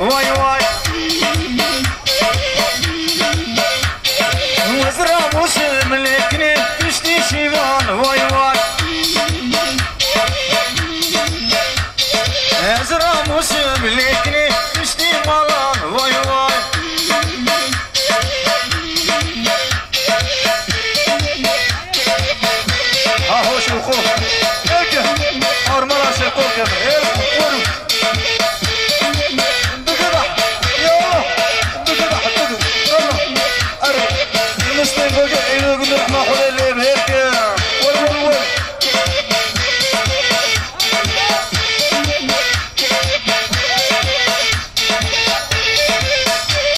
Vay vay. Mızra bu semlekini düştü şivan. Vay vay. Ezra bu semlekini ايوب نحمح اللي بهيك